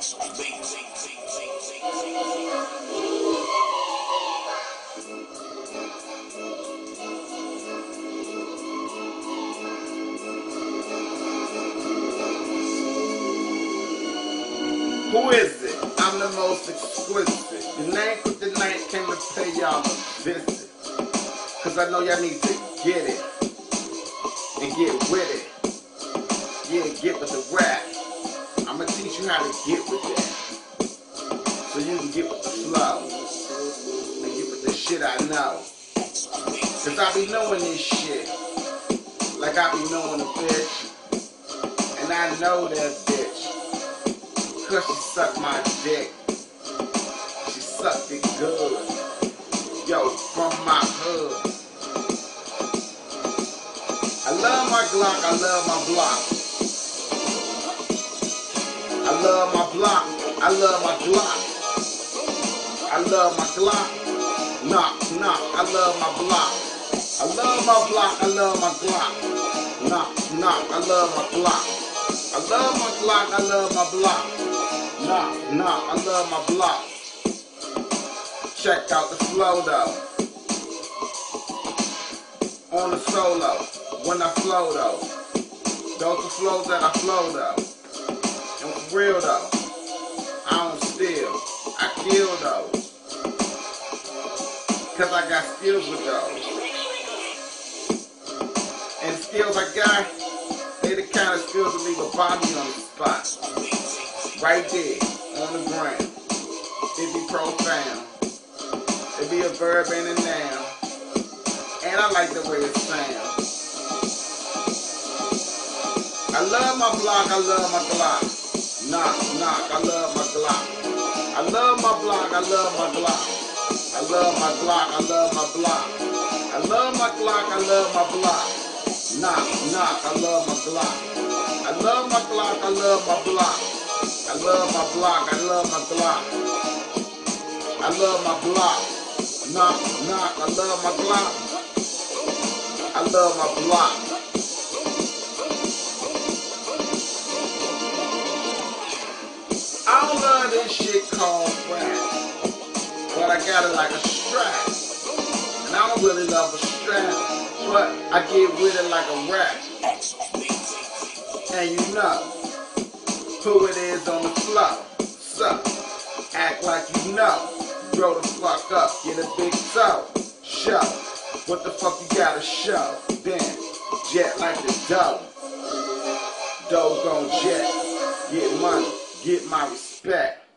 Who is it? I'm the most exquisite. The name for the night came to pay y'all a visit. Cause I know y'all need to get it. And get with it. Yeah, get with the rap. How to get with that. So you can get with the flow. And get with the shit I know. Cause I be knowing this shit. Like I be knowing a bitch. And I know that bitch. Cause she sucked my dick. She sucked it good. Yo, from my hood. I love my Glock, I love my block. I love my block, I love my Glock. I love my Glock. Knock, knock, I love my block. I love my block, I love my Glock. Knock, knock, I love my block. I love my Glock, I love my block. Knock, knock, I love my block. Check out the flow though. On the solo, when I flow though. Those the flows that I flow though. Real though, I don't steal, I kill those. Cause I got skills with those. And skills I got, they the kind of skills that leave a body on the spot. Right there, on the ground. It be profound. It be a verb and a noun. And I like the way it sounds. I love my block, I love my Glock. Knock, knock, I love my Glock. I love my block, I love my Glock. I love my Glock, I love my block. I love my Glock, I love my block. Knock, knock, I love my Glock. I love my Glock, I love my block. I love my block, I love my Glock. I love my block. Knock, knock, I love my Glock. I love my block. This shit called rap, but I got it like a strap. And I don't really love a strap, but I get with it like a rap. And you know who it is on the floor. So, act like you know. Grow the fuck up, get a big toe. Show what the fuck you gotta show. Then jet like the dough. Dough gon' jet. Get money, get my respect.